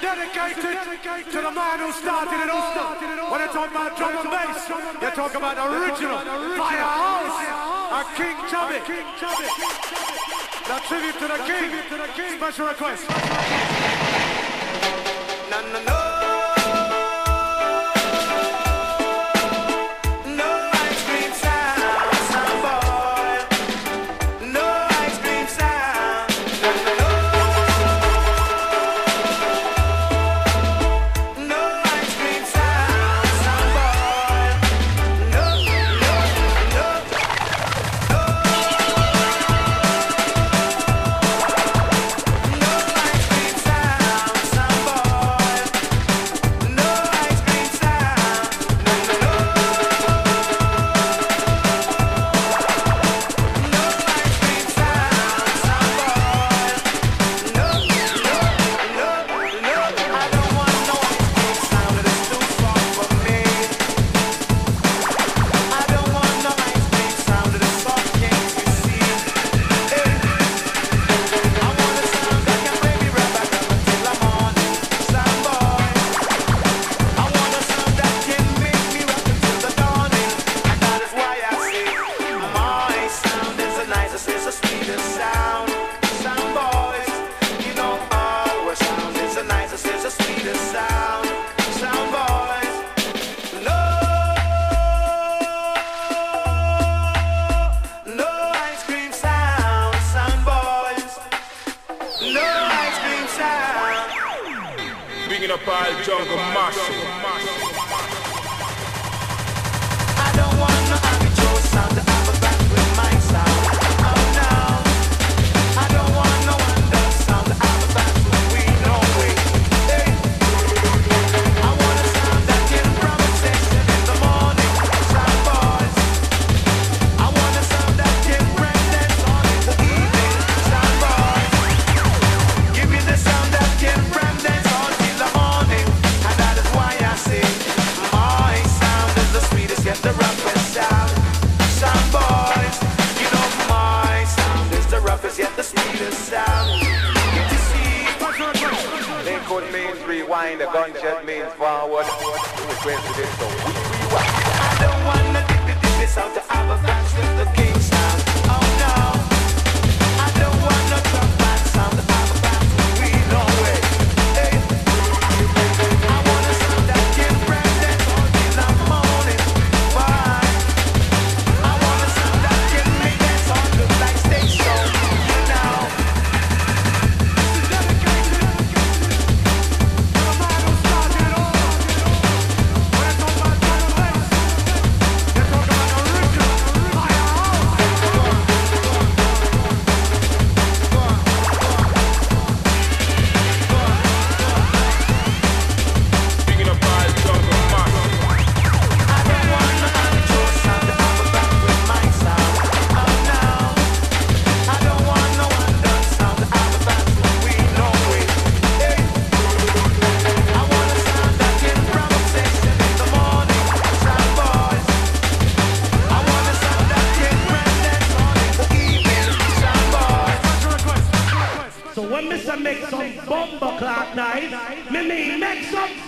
dedicated to the man who started it all. When you talk about drum and bass, you talk about original Firehouse and King Tubby. The tribute to the King. Special request. No, no, no. Jungle I don't wanna no happy Joe sound. Me mean make some bomber clock night. Okay.